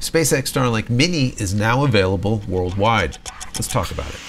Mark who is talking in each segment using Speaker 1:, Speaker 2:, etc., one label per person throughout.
Speaker 1: SpaceX Starlink Mini is now available worldwide. Let's talk about it.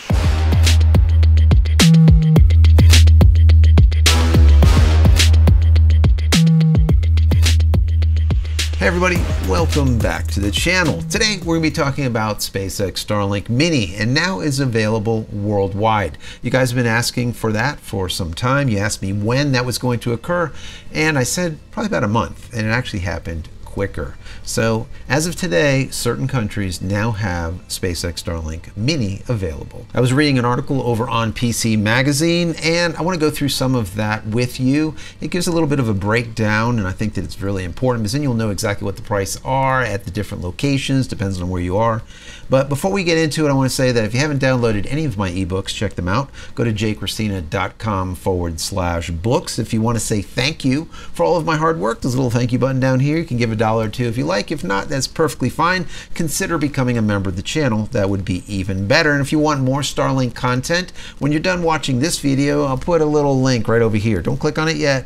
Speaker 1: Hey everybody, welcome back to the channel. Today we're going to be talking about SpaceX Starlink Mini and now is available worldwide. You guys have been asking for that for some time. You asked me when that was going to occur and I said probably about a month and it actually happened quicker. So as of today, certain countries now have SpaceX Starlink Mini available. I was reading an article over on PC Magazine and I want to go through some of that with you. It gives a little bit of a breakdown and I think that it's really important because then you'll know exactly what the price are at the different locations, depends on where you are. But before we get into it, I want to say that if you haven't downloaded any of my ebooks, check them out. Go to jcristina.com forward slash books. If you want to say thank you for all of my hard work, there's a little thank you button down here. You can give a dollar or two if you like. If not, that's perfectly fine. Consider becoming a member of the channel. That would be even better. And if you want more Starlink content, when you're done watching this video, I'll put a little link right over here. Don't click on it yet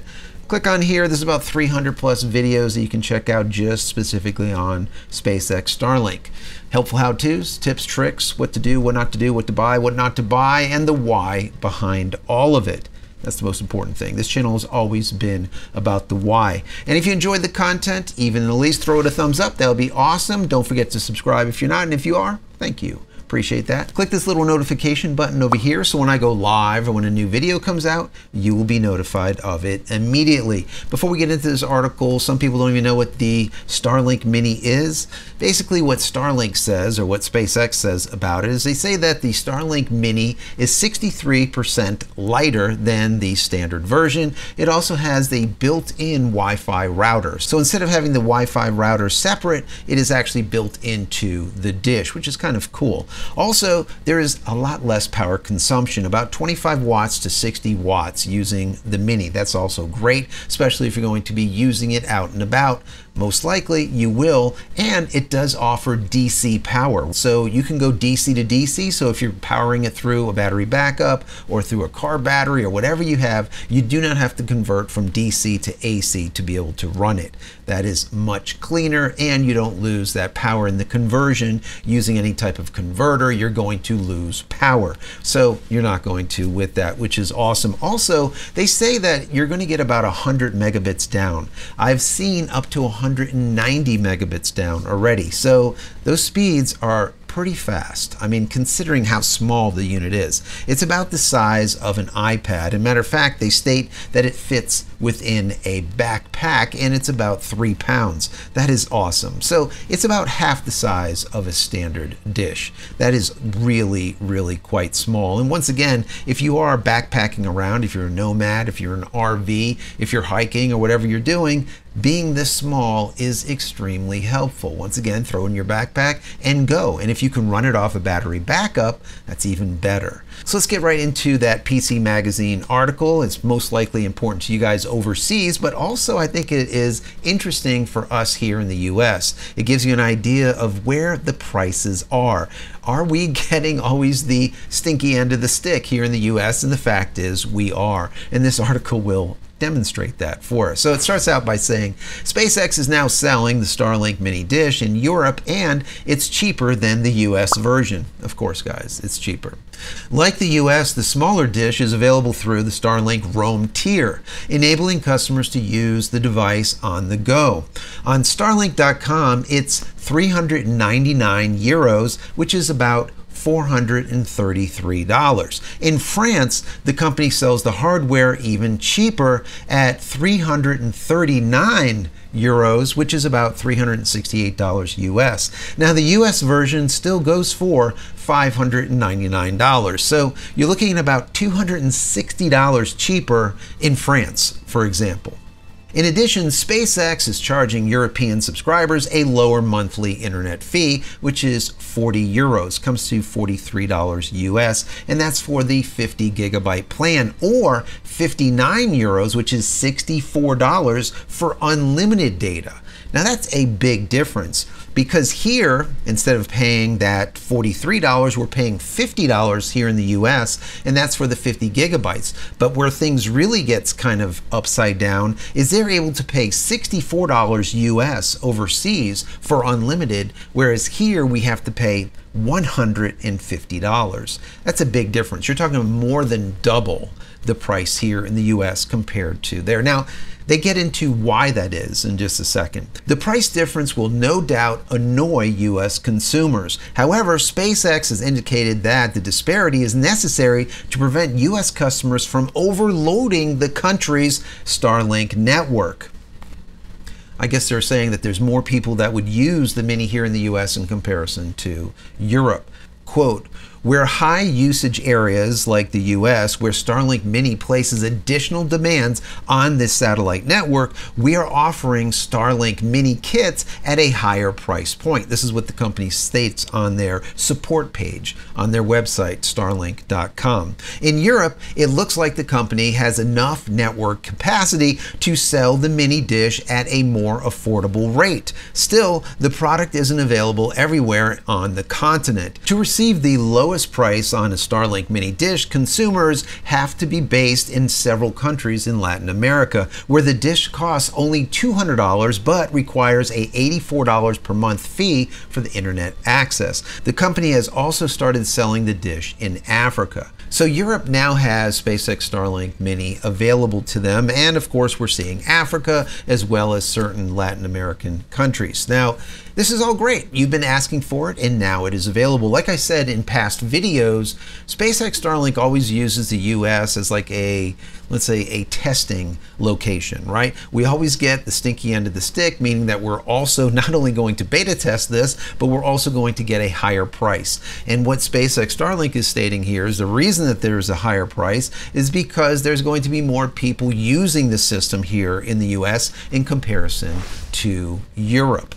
Speaker 1: click on here. There's about 300 plus videos that you can check out just specifically on SpaceX Starlink. Helpful how-tos, tips, tricks, what to do, what not to do, what to buy, what not to buy, and the why behind all of it. That's the most important thing. This channel has always been about the why. And if you enjoyed the content, even at least throw it a thumbs up. That would be awesome. Don't forget to subscribe if you're not, and if you are, thank you. Appreciate that. Click this little notification button over here so when I go live or when a new video comes out, you will be notified of it immediately. Before we get into this article, some people don't even know what the Starlink Mini is. Basically what Starlink says or what SpaceX says about it is they say that the Starlink Mini is 63% lighter than the standard version. It also has the built-in Wi-Fi router. So instead of having the Wi-Fi router separate, it is actually built into the dish, which is kind of cool. Also, there is a lot less power consumption, about 25 watts to 60 watts using the Mini. That's also great, especially if you're going to be using it out and about. Most likely you will, and it does offer DC power. So you can go DC to DC, so if you're powering it through a battery backup or through a car battery or whatever you have, you do not have to convert from DC to AC to be able to run it. That is much cleaner and you don't lose that power in the conversion using any type of converter. You're going to lose power. So you're not going to with that, which is awesome. Also, they say that you're going to get about 100 megabits down. I've seen up to 190 megabits down already. So those speeds are pretty fast. I mean, considering how small the unit is. It's about the size of an iPad. And matter of fact, they state that it fits within a backpack and it's about three pounds. That is awesome. So it's about half the size of a standard dish. That is really, really quite small. And once again, if you are backpacking around, if you're a nomad, if you're an RV, if you're hiking or whatever you're doing, being this small is extremely helpful. Once again, throw in your backpack and go. And if you can run it off a battery backup, that's even better. So let's get right into that PC Magazine article. It's most likely important to you guys overseas, but also I think it is interesting for us here in the US. It gives you an idea of where the prices are. Are we getting always the stinky end of the stick here in the US? And the fact is we are. And this article will demonstrate that for us. So it starts out by saying SpaceX is now selling the Starlink mini dish in Europe and it's cheaper than the US version. Of course, guys, it's cheaper. Like the US, the smaller dish is available through the Starlink Roam tier, enabling customers to use the device on the go. On Starlink.com, it's 399 euros, which is about $433. In France, the company sells the hardware even cheaper at 339 euros, which is about $368 US. Now, the US version still goes for $599. So you're looking at about $260 cheaper in France, for example. In addition, SpaceX is charging European subscribers a lower monthly internet fee, which is 40 euros, comes to $43 US, and that's for the 50 gigabyte plan, or 59 euros, which is $64 for unlimited data. Now that's a big difference. because here, instead of paying that $43, we're paying $50 here in the US, and that's for the 50 gigabytes. But where things really gets kind of upside down is they're able to pay $64 US overseas for unlimited, whereas here we have to pay $150. That's a big difference. You're talking more than double the price here in the US compared to there. Now, they get into why that is in just a second. The price difference will no doubt annoy US consumers. However, SpaceX has indicated that the disparity is necessary to prevent US customers from overloading the country's Starlink network. I guess they're saying that there's more people that would use the Mini here in the US in comparison to Europe. Quote, where high usage areas like the US, where Starlink Mini places additional demands on this satellite network, we are offering Starlink Mini kits at a higher price point. This is what the company states on their support page on their website, starlink.com. In Europe, it looks like the company has enough network capacity to sell the mini dish at a more affordable rate. Still, the product isn't available everywhere on the continent. To receive the lowest lowest price on a Starlink mini dish, consumers have to be based in several countries in Latin America, where the dish costs only $200 but requires a $84 per month fee for the internet access. The company has also started selling the dish in Africa. So Europe now has SpaceX Starlink Mini available to them, and of course we're seeing Africa as well as certain Latin American countries. Now, this is all great. You've been asking for it, and now it is available. Like I said in past videos, SpaceX Starlink always uses the US as like a, let's say, a testing location, right? We always get the stinky end of the stick, meaning that we're also not only going to beta test this, but we're also going to get a higher price. And what SpaceX Starlink is stating here is the reason that there's a higher price is because there's going to be more people using the system here in the US in comparison to Europe.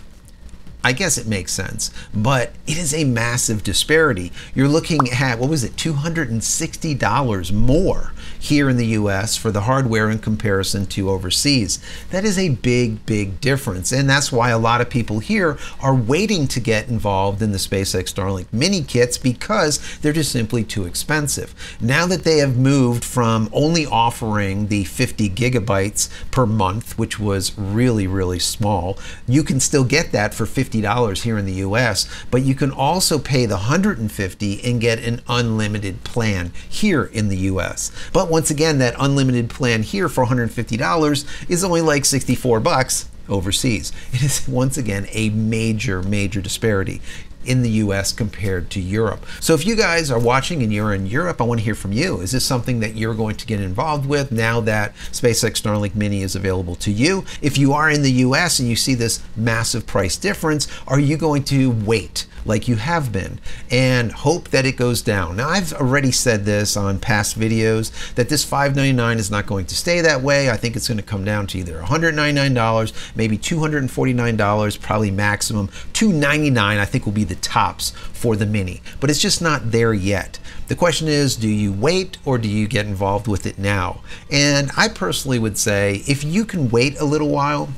Speaker 1: I guess it makes sense, but it is a massive disparity. You're looking at, what was it, $260 more here in the US for the hardware in comparison to overseas. That is a big, big difference. And that's why a lot of people here are waiting to get involved in the SpaceX Starlink mini kits because they're just simply too expensive. Now that they have moved from only offering the 50 gigabytes per month, which was really, really small, you can still get that for 50 $50 here in the US, but you can also pay the 150 and get an unlimited plan here in the US. But once again, that unlimited plan here for $150 is only like 64 bucks overseas. It is once again a major, major disparity in the US compared to Europe. So if you guys are watching and you're in Europe, I want to hear from you. Is this something that you're going to get involved with now that SpaceX Starlink Mini is available to you? If you are in the US and you see this massive price difference, are you going to wait? like you have been and hope that it goes down. Now, I've already said this on past videos that this 599 is not going to stay that way. I think it's going to come down to either $199, maybe $249, probably maximum. 299 I think will be the tops for the Mini, but it's just not there yet. The question is, do you wait or do you get involved with it now? And I personally would say if you can wait a little while,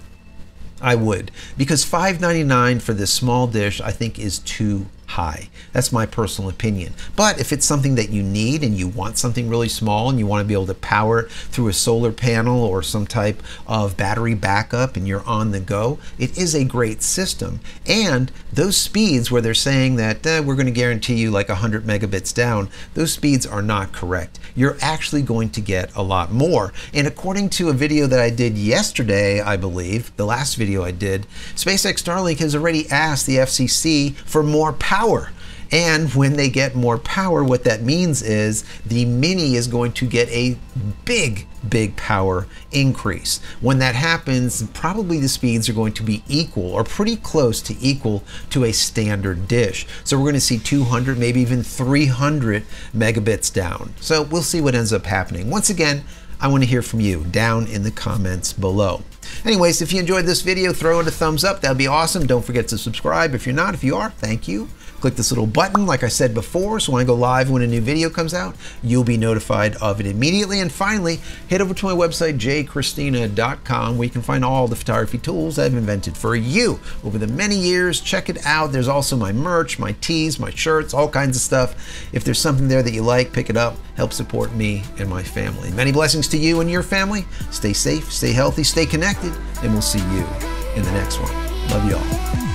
Speaker 1: I would because $5.99 for this small dish I think is too high. That's my personal opinion. But if it's something that you need and you want something really small and you want to be able to power it through a solar panel or some type of battery backup and you're on the go, it is a great system. And those speeds where they're saying that eh, we're going to guarantee you like 100 megabits down, those speeds are not correct. You're actually going to get a lot more. And according to a video that I did yesterday, I believe, the last video I did, SpaceX Starlink has already asked the FCC for more power power. And when they get more power, what that means is the Mini is going to get a big, big power increase. When that happens, probably the speeds are going to be equal or pretty close to equal to a standard dish. So we're going to see 200, maybe even 300 megabits down. So we'll see what ends up happening. Once again, I want to hear from you down in the comments below. Anyways, if you enjoyed this video, throw it a thumbs up. That'd be awesome. Don't forget to subscribe. If you're not, if you are, thank you. Click this little button, like I said before, so when I go live when a new video comes out, you'll be notified of it immediately. And finally, head over to my website, jcristina.com, where you can find all the photography tools I've invented for you over the many years. Check it out. There's also my merch, my tees, my shirts, all kinds of stuff. If there's something there that you like, pick it up. Help support me and my family. Many blessings to you and your family. Stay safe, stay healthy, stay connected, and we'll see you in the next one. Love you all.